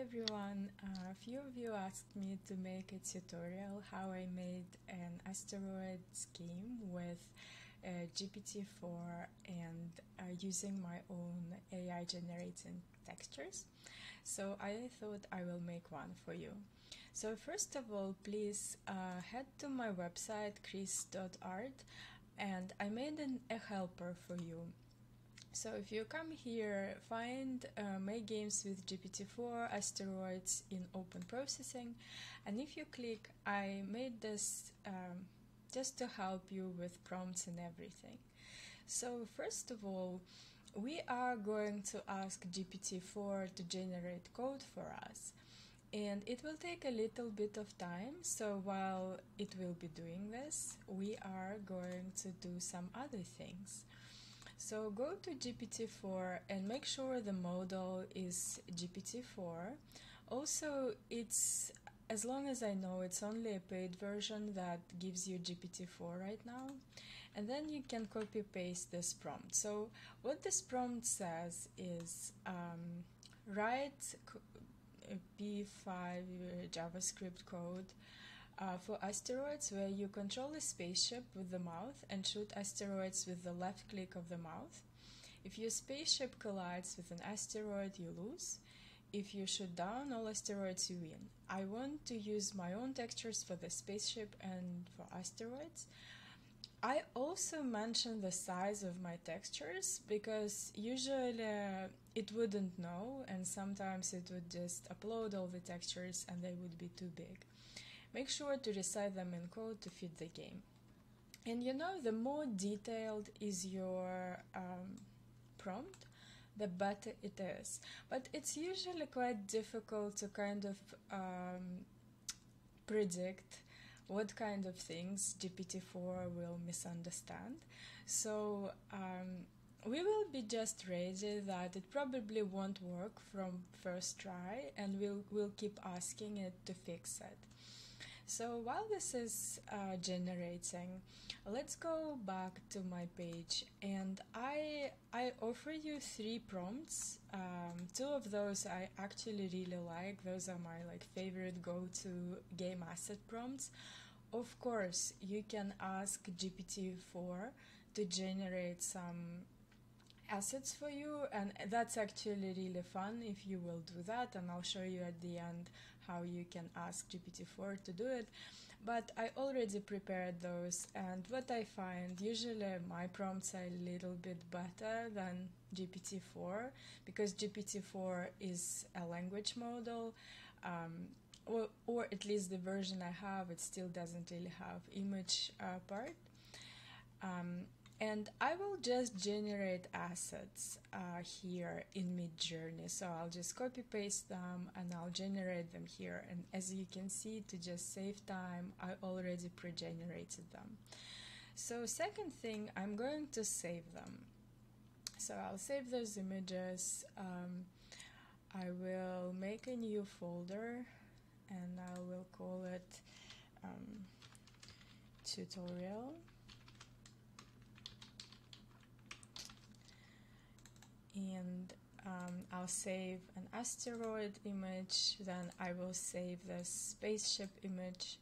everyone, uh, a few of you asked me to make a tutorial how I made an asteroid scheme with uh, GPT-4 and uh, using my own AI generating textures. So I thought I will make one for you. So first of all, please uh, head to my website kris.art and I made an, a helper for you. So if you come here, find uh, Make Games with GPT-4 Asteroids in Open Processing, and if you click, I made this um, just to help you with prompts and everything. So first of all, we are going to ask GPT-4 to generate code for us. And it will take a little bit of time, so while it will be doing this, we are going to do some other things. So go to GPT-4 and make sure the model is GPT-4. Also, it's as long as I know, it's only a paid version that gives you GPT-4 right now. And then you can copy paste this prompt. So what this prompt says is um, write P5 JavaScript code uh, for asteroids where you control a spaceship with the mouth and shoot asteroids with the left click of the mouth. If your spaceship collides with an asteroid, you lose. If you shoot down all asteroids, you win. I want to use my own textures for the spaceship and for asteroids. I also mention the size of my textures because usually uh, it wouldn't know and sometimes it would just upload all the textures and they would be too big. Make sure to recite them in code to fit the game. And you know, the more detailed is your um, prompt, the better it is. But it's usually quite difficult to kind of um, predict what kind of things GPT-4 will misunderstand. So um, we will be just ready that it probably won't work from first try and we'll, we'll keep asking it to fix it. So while this is uh, generating, let's go back to my page and I, I offer you three prompts. Um, two of those I actually really like. Those are my like favorite go-to game asset prompts. Of course, you can ask GPT-4 to generate some assets for you and that's actually really fun if you will do that and I'll show you at the end how you can ask GPT-4 to do it. But I already prepared those and what I find usually my prompts are a little bit better than GPT-4 because GPT-4 is a language model um, or, or at least the version I have it still doesn't really have image uh, part. Um, and I will just generate assets uh, here in Midjourney. So I'll just copy paste them and I'll generate them here. And as you can see, to just save time, I already pre-generated them. So second thing, I'm going to save them. So I'll save those images. Um, I will make a new folder and I will call it um, tutorial. And um, I'll save an asteroid image then I will save the spaceship image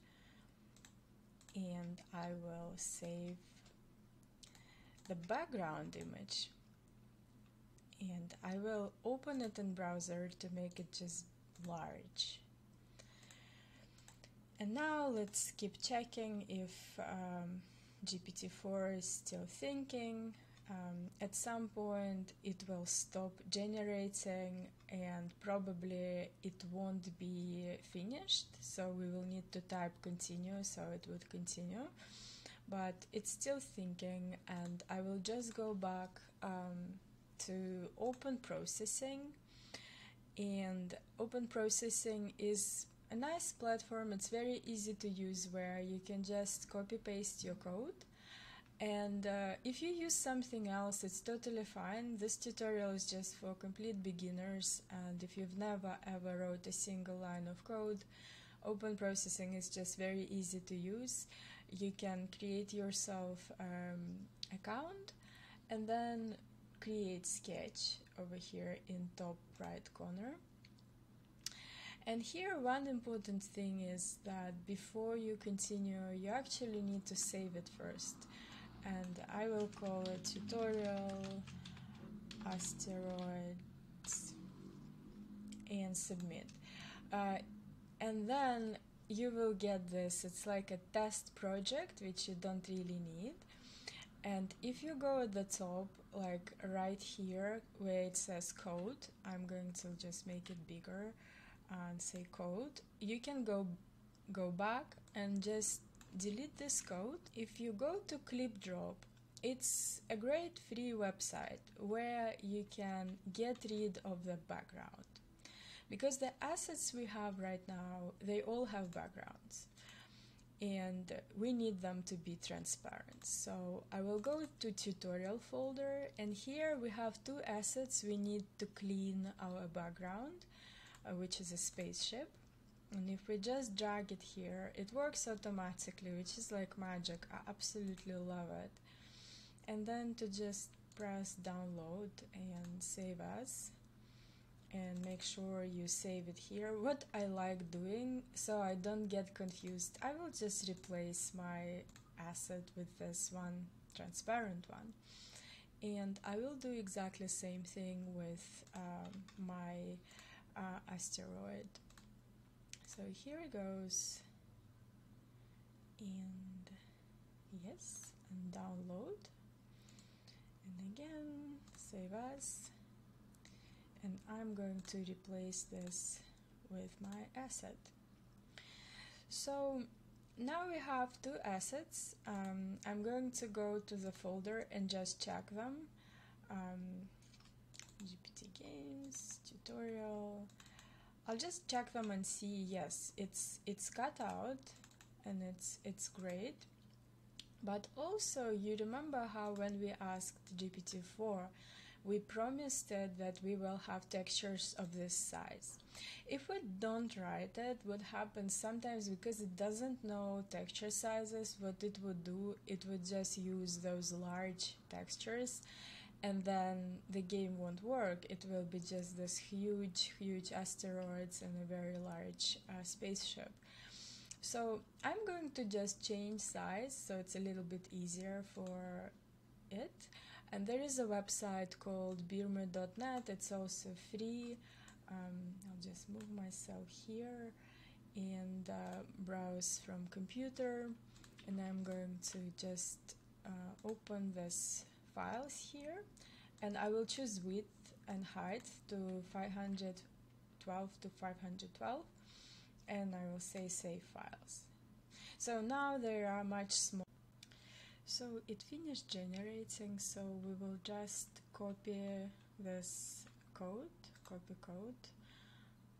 and I will save the background image. And I will open it in browser to make it just large. And now let's keep checking if um, GPT-4 is still thinking um, at some point it will stop generating and probably it won't be finished. So we will need to type continue so it would continue. But it's still thinking and I will just go back um, to open processing. And open processing is a nice platform. It's very easy to use where you can just copy paste your code and uh, if you use something else, it's totally fine. This tutorial is just for complete beginners and if you've never ever wrote a single line of code, open processing is just very easy to use. You can create yourself um, account and then create sketch over here in top right corner. And here one important thing is that before you continue, you actually need to save it first. And I will call it tutorial asteroids and submit. Uh, and then you will get this. It's like a test project, which you don't really need. And if you go at the top, like right here where it says code, I'm going to just make it bigger and say code, you can go go back and just delete this code. If you go to ClipDrop, it's a great free website where you can get rid of the background. Because the assets we have right now, they all have backgrounds and we need them to be transparent. So I will go to tutorial folder and here we have two assets we need to clean our background uh, which is a spaceship. And if we just drag it here, it works automatically, which is like magic. I absolutely love it. And then to just press download and save as and make sure you save it here. What I like doing so I don't get confused, I will just replace my asset with this one transparent one. And I will do exactly same thing with um, my uh, asteroid. So here it goes, and yes, and download, and again, save as, and I'm going to replace this with my asset. So now we have two assets. Um, I'm going to go to the folder and just check them. Um, GPT games tutorial I'll just check them and see yes it's it's cut out and it's it's great but also you remember how when we asked GPT-4 we promised it that we will have textures of this size. If we don't write it, what happens sometimes because it doesn't know texture sizes, what it would do, it would just use those large textures and then the game won't work. It will be just this huge, huge asteroids and a very large uh, spaceship. So I'm going to just change size so it's a little bit easier for it. And there is a website called birme.net. It's also free. Um, I'll just move myself here and uh, browse from computer. And I'm going to just uh, open this files here and I will choose width and height to 512 to 512 and I will say save files. So now they are much smaller. So it finished generating so we will just copy this code, copy code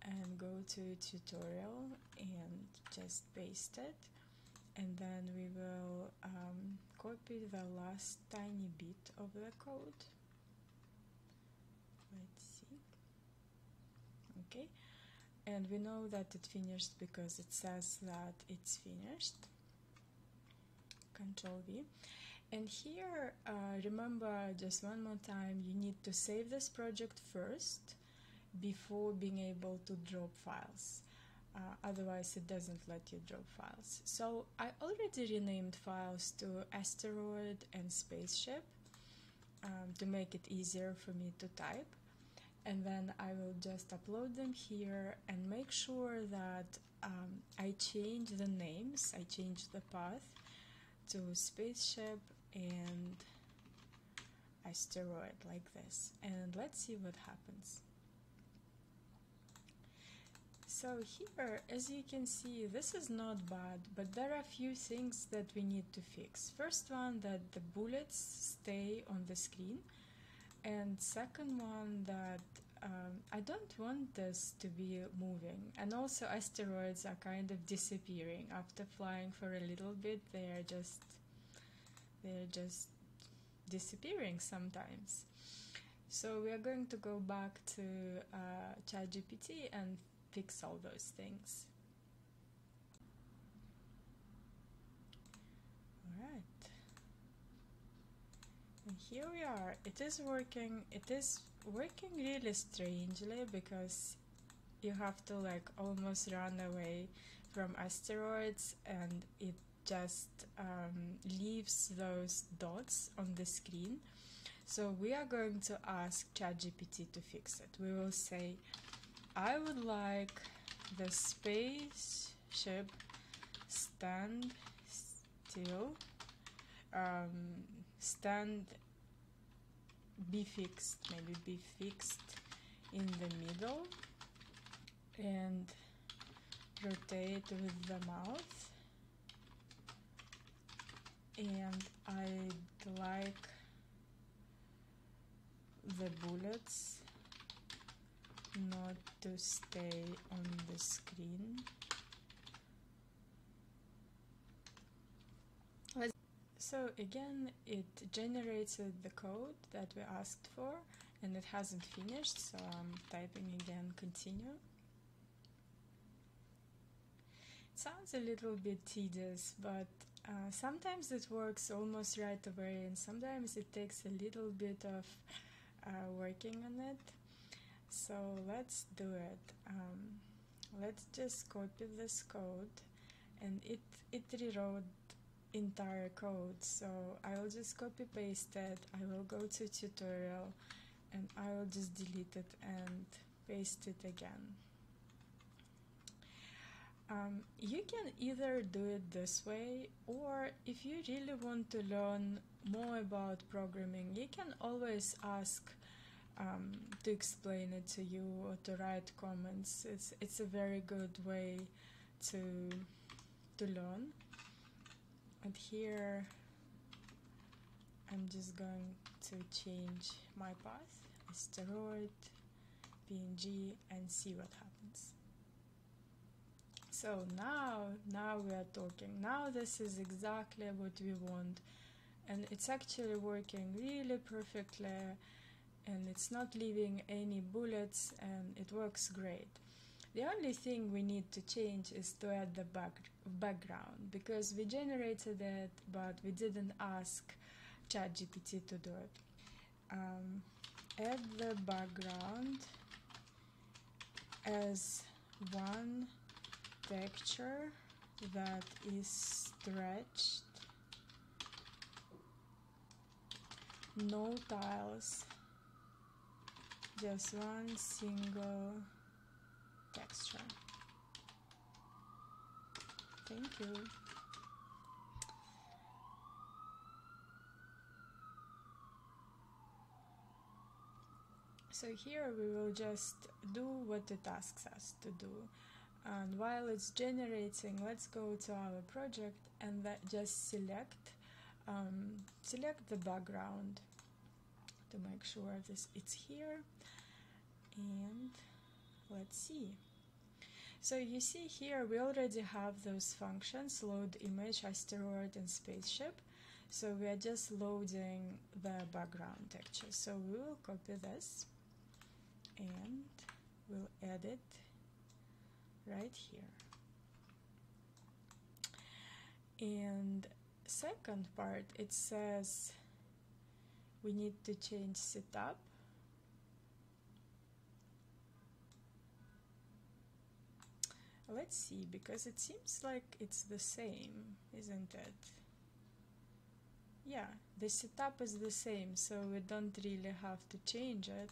and go to tutorial and just paste it and then we will um, copy the last tiny bit of the code. Let's see. Okay. And we know that it finished because it says that it's finished. Control V. And here uh, remember just one more time you need to save this project first before being able to drop files uh, otherwise it doesn't let you drop files. So I already renamed files to asteroid and spaceship um, to make it easier for me to type and then I will just upload them here and make sure that um, I change the names, I change the path to spaceship and asteroid like this and let's see what happens. So here, as you can see, this is not bad, but there are a few things that we need to fix. First one, that the bullets stay on the screen. And second one, that um, I don't want this to be moving. And also asteroids are kind of disappearing. After flying for a little bit, they are just, they're just disappearing sometimes. So we are going to go back to uh, ChatGPT and fix all those things. Alright. And here we are. It is working. It is working really strangely because you have to like almost run away from asteroids and it just um, leaves those dots on the screen. So we are going to ask ChatGPT to fix it. We will say, I would like the spaceship stand still, um, stand be fixed, maybe be fixed in the middle and rotate with the mouth. And I'd like the bullets not to stay on the screen. So again it generates the code that we asked for and it hasn't finished so I'm typing again continue. It sounds a little bit tedious but uh, sometimes it works almost right away and sometimes it takes a little bit of uh, working on it so let's do it. Um, let's just copy this code and it it rewrote entire code. So I will just copy paste it. I will go to tutorial and I will just delete it and paste it again. Um, you can either do it this way or if you really want to learn more about programming you can always ask um, to explain it to you or to write comments it's it's a very good way to to learn and here I'm just going to change my path asteroid PNG and see what happens so now, now we are talking. Now this is exactly what we want. And it's actually working really perfectly and it's not leaving any bullets and it works great. The only thing we need to change is to add the back, background because we generated it but we didn't ask ChatGPT to do it. Um, add the background as one texture that is stretched no tiles just one single texture. Thank you. So here we will just do what it asks us to do. And while it's generating let's go to our project and just select um, select the background to make sure this it's here. And let's see. So you see here we already have those functions load image asteroid and spaceship. So we are just loading the background texture. So we will copy this and we'll add it right here. And second part it says we need to change setup. Let's see because it seems like it's the same isn't it? Yeah the setup is the same so we don't really have to change it.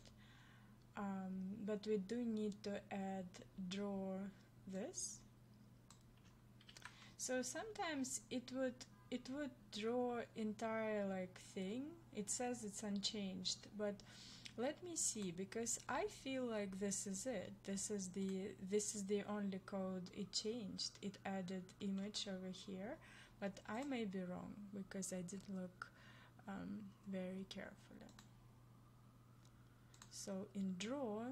Um, but we do need to add draw this. So sometimes it would it would draw entire like thing. It says it's unchanged but let me see because I feel like this is it. This is the this is the only code. It changed. It added image over here but I may be wrong because I did look um, very carefully. So in draw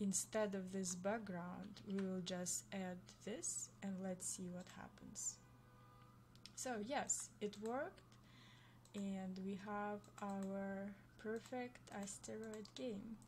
instead of this background we will just add this and let's see what happens so yes it worked and we have our perfect asteroid game